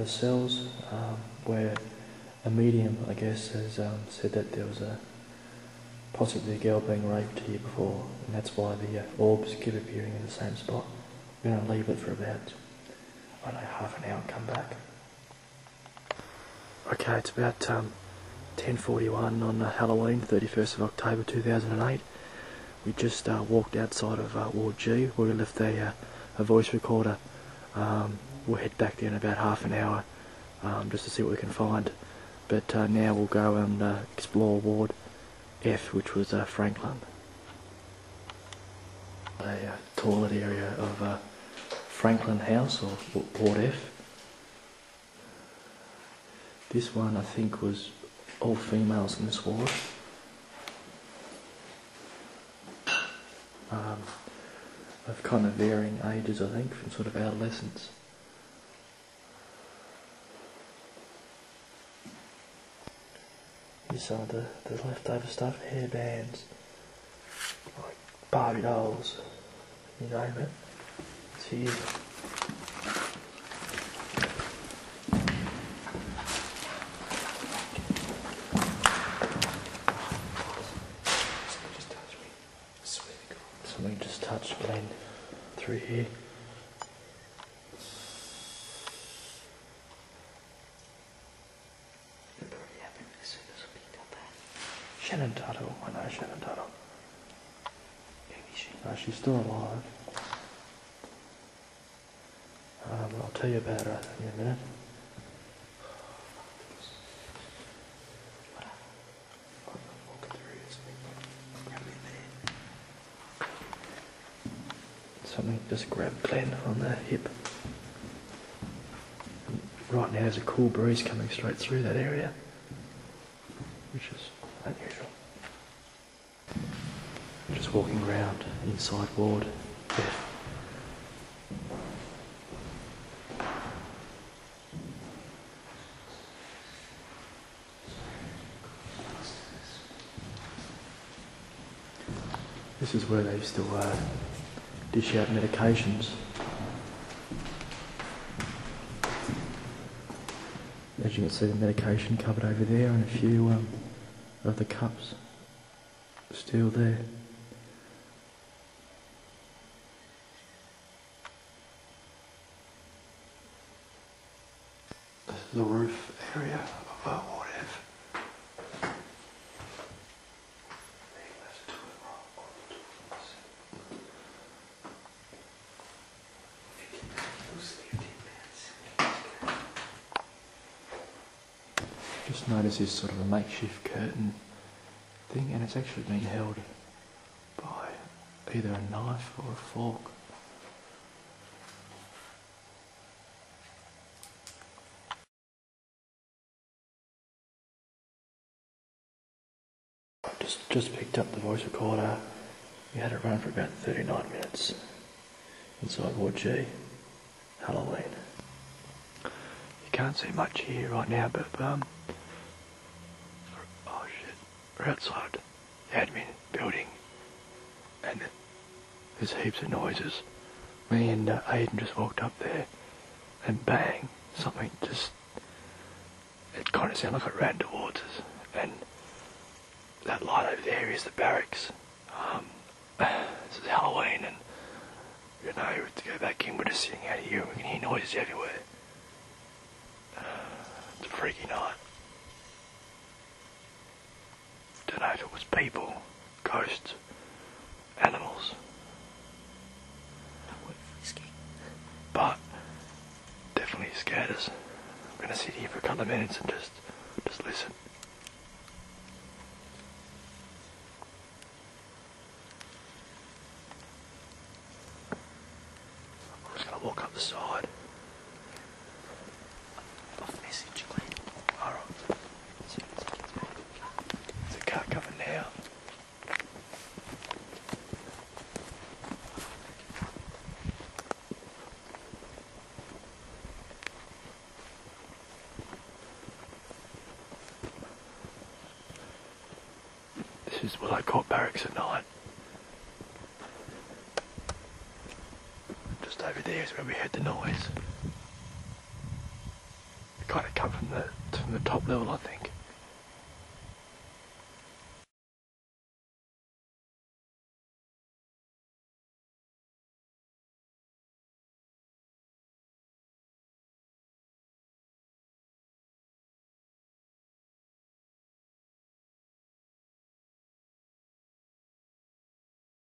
the cells um, where a medium, I guess, has um, said that there was a possibly a girl being raped here before, and that's why the uh, orbs keep appearing in the same spot. We're going to leave it for about, I don't know, half an hour and come back. Okay, it's about um, 10.41 on uh, Halloween, 31st of October 2008. We just uh, walked outside of uh, Ward G where we left a, uh, a voice recorder. Um, we'll head back there in about half an hour um, just to see what we can find. But uh, now we'll go and uh, explore Ward F, which was uh, Franklin. A uh, toilet area of uh, Franklin House or Ward F. This one I think was all females in this ward. Um, of kind of varying ages I think, from sort of adolescence. Some of the, the leftover stuff, hairbands, like Barbie dolls, you name it. It's here. Something just touched Glenn through here. Shannon Tuttle, I know Shannon Tuttle. No, she's still alive. Um, I'll tell you about her in a minute. Something just grabbed Glenn on the hip. Right now there's a cool breeze coming straight through that area, which is unusual. Just walking around inside ward F. This is where they used to uh, dish out medications. As you can see, the medication cupboard over there, and a few um, of the cups still there. The roof area of uh, Ward F. Just notice this sort of a makeshift curtain thing, and it's actually been held by either a knife or a fork. Just just picked up the voice recorder. We had it run for about 39 minutes inside Ward G. Halloween. Can't see much here right now, but um, oh shit, we're outside the admin building, and there's heaps of noises. Me and uh, Aiden just walked up there, and bang, something just. It kind of sounded like it ran towards us, and that light over there is the barracks. Um, this is Halloween, and you know to go back in, we're just sitting out here, and we can hear noises everywhere. Freaky night. Don't know if it was people, ghosts, animals. But definitely scared us. I'm gonna sit here for a couple of minutes and just just listen. I'm just gonna walk up the side. Alright. There's a car coming now. This is what I call barracks at night. Just over there is where we heard the noise. It kind of come from the from the top level, I think.